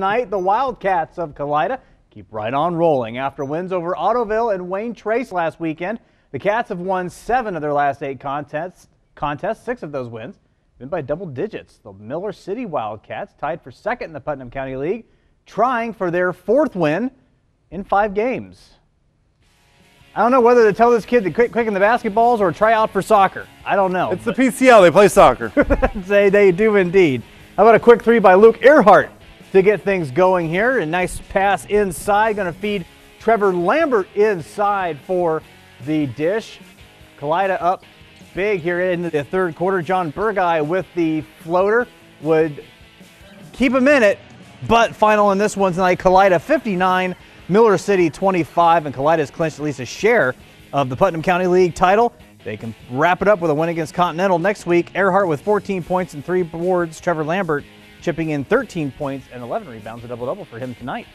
Tonight, the Wildcats of Kalida keep right on rolling after wins over Ottoville and Wayne Trace last weekend. The Cats have won seven of their last eight contests. Contests, six of those wins, been by double digits. The Miller City Wildcats tied for second in the Putnam County League, trying for their fourth win in five games. I don't know whether to tell this kid to quit kicking the basketballs or try out for soccer. I don't know. It's the PCL. They play soccer. Say they do indeed. How about a quick three by Luke Earhart to get things going here? A nice pass inside, going to feed Trevor Lambert inside for the dish. Kalida up big here in the third quarter. John Burguy with the floater would keep him in it, but final in this one tonight, Kalida 59, Miller City 25, and Kalida has clinched at least a share of the Putnam County League title. They can wrap it up with a win against Continental next week. Earhart with 14 points and three boards. Trevor Lambert chipping in 13 points and 11 rebounds, a double double for him tonight.